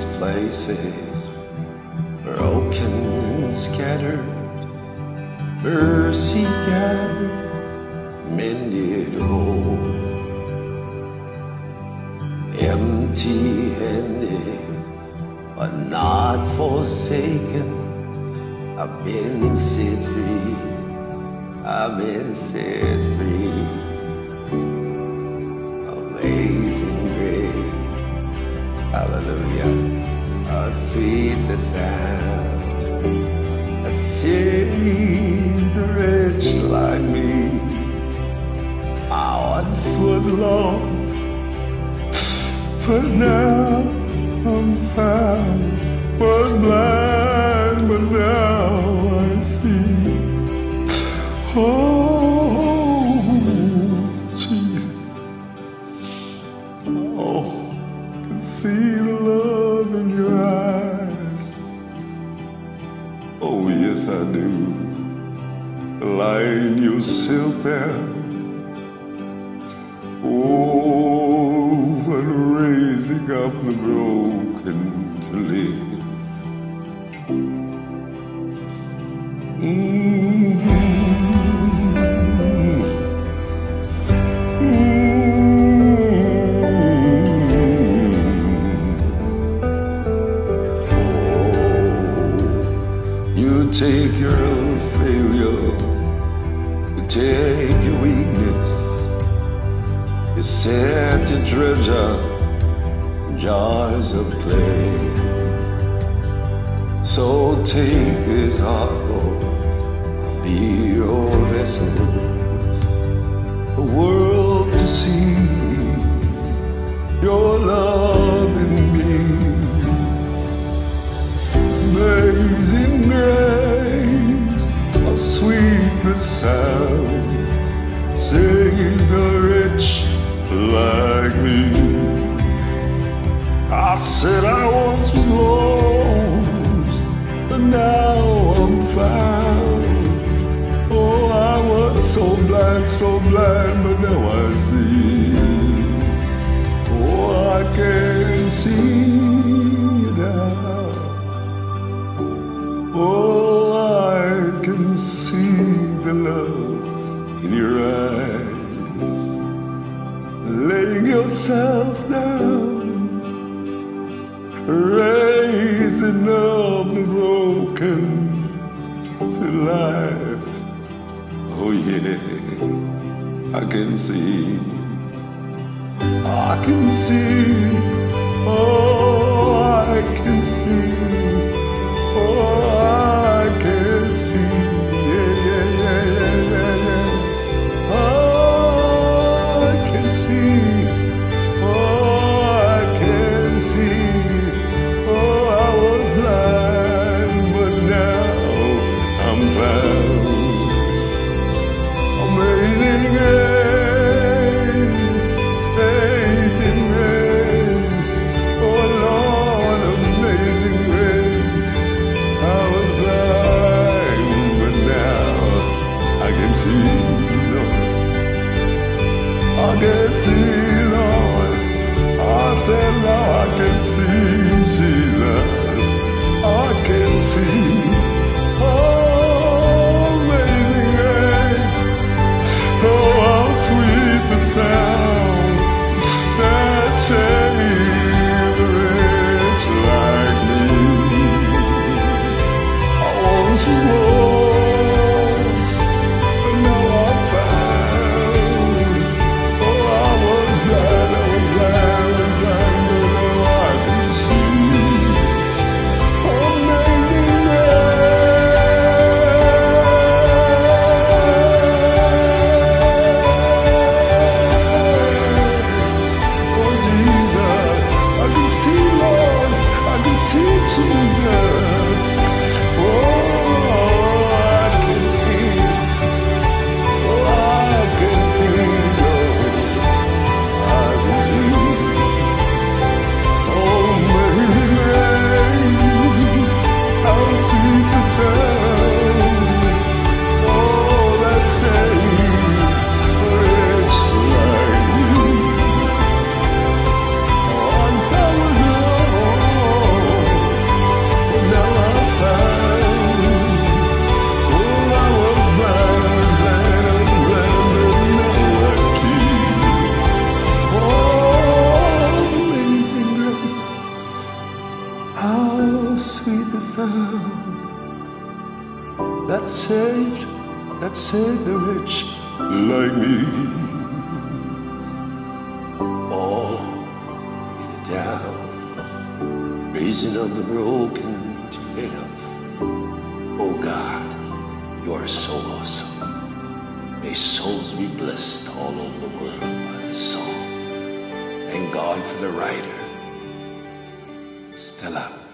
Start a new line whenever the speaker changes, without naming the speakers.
these places broken and scattered, mercy gathered, mended whole, empty handed, but not forsaken. I've been set free, I've been set free. Hallelujah. A sweet the sound. A saved the wretch like me. I once was lost, but now I'm found. Was blind, but now I see. Oh, Lying yourself there. Oh, and raising up the broken to live. Mhm. You take your take your weakness, you set your treasure in jars of clay. So take this heart, Lord, be your vessel, the world was lost, but now I'm found. Oh, I was so blind, so blind, but now I see. Oh, I can see now. Oh, I can see the love in your eyes. Laying yourself down, raising up the broken to life. Oh, yeah, I can see. I can see. Oh, I can see. I can see, Lord. I said now that saved a wretch like me. Oh, down, raising up the broken to live. Oh God, you are so awesome. May souls be blessed all over the world by this song. Thank God for the writer, Stella.